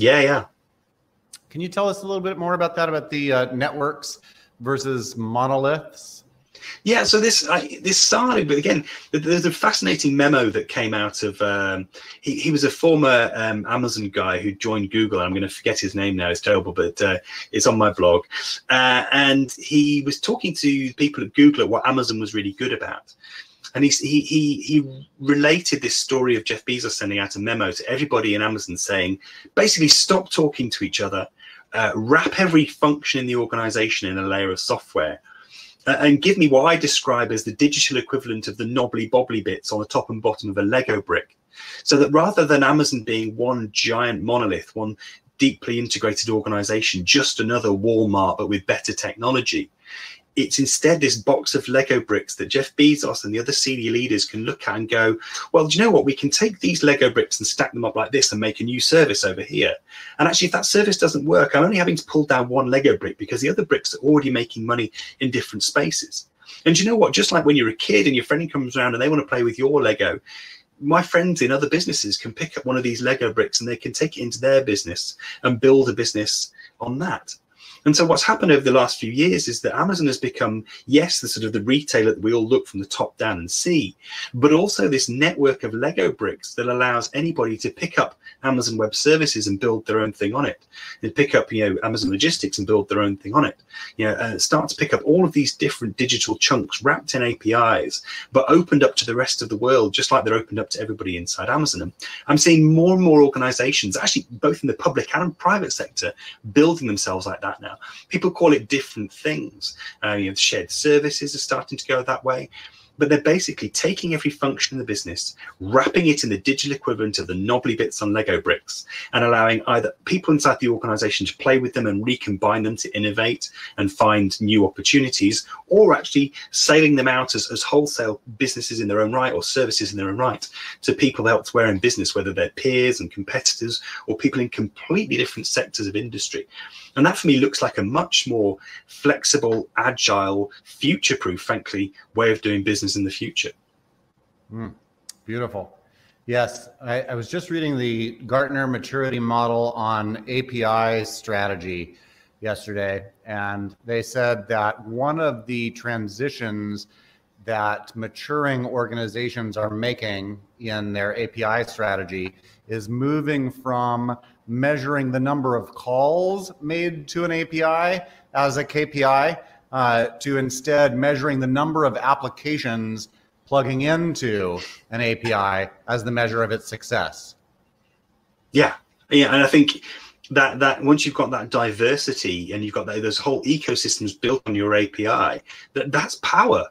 Yeah, yeah. Can you tell us a little bit more about that, about the uh, networks versus monoliths? Yeah, so this I, this started, but again, there's a fascinating memo that came out of. Um, he, he was a former um, Amazon guy who joined Google. I'm going to forget his name now; it's terrible, but uh, it's on my blog. Uh, and he was talking to people at Google at what Amazon was really good about. And he, he, he, related this story of Jeff Bezos sending out a memo to everybody in Amazon saying, basically, stop talking to each other, uh, wrap every function in the organization in a layer of software and give me what I describe as the digital equivalent of the knobbly bobbly bits on the top and bottom of a Lego brick. So that rather than Amazon being one giant monolith, one deeply integrated organization, just another Walmart, but with better technology, it's instead this box of Lego bricks that Jeff Bezos and the other senior leaders can look at and go, well, do you know what? We can take these Lego bricks and stack them up like this and make a new service over here. And actually, if that service doesn't work, I'm only having to pull down one Lego brick because the other bricks are already making money in different spaces. And you know what? Just like when you're a kid and your friend comes around and they want to play with your Lego, my friends in other businesses can pick up one of these Lego bricks and they can take it into their business and build a business on that. And so what's happened over the last few years is that Amazon has become, yes, the sort of the retailer that we all look from the top down and see, but also this network of Lego bricks that allows anybody to pick up Amazon Web Services and build their own thing on it. And pick up, you know, Amazon Logistics and build their own thing on it. You know, uh, start to pick up all of these different digital chunks wrapped in APIs, but opened up to the rest of the world, just like they're opened up to everybody inside Amazon. And I'm seeing more and more organizations, actually both in the public and private sector, building themselves like that now now. People call it different things. Uh, you know, shared services are starting to go that way but they're basically taking every function in the business, wrapping it in the digital equivalent of the knobbly bits on Lego bricks, and allowing either people inside the organization to play with them and recombine them to innovate and find new opportunities, or actually sailing them out as, as wholesale businesses in their own right or services in their own right to people elsewhere in business, whether they're peers and competitors or people in completely different sectors of industry. And that for me looks like a much more flexible, agile, future proof, frankly, way of doing business in the future. Mm, beautiful. Yes, I, I, was just reading the Gartner maturity model on API strategy yesterday, and they said that one of the transitions that maturing organizations are making in their API strategy is moving from measuring the number of calls made to an API as a KPI uh, to instead measuring the number of applications plugging into an API as the measure of its success. Yeah, yeah, and I think that that once you've got that diversity and you've got that, those whole ecosystems built on your API, that that's power